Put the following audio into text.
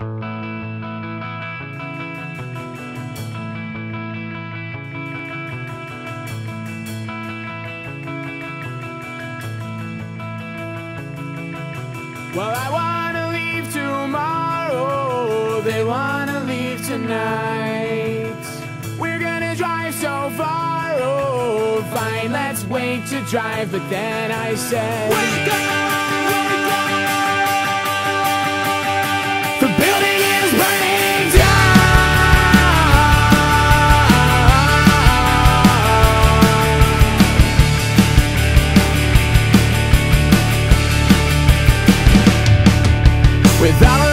Well, I wanna leave tomorrow. They wanna leave tonight. We're gonna drive so far. Oh, fine, let's wait to drive. But then I said, We're gonna without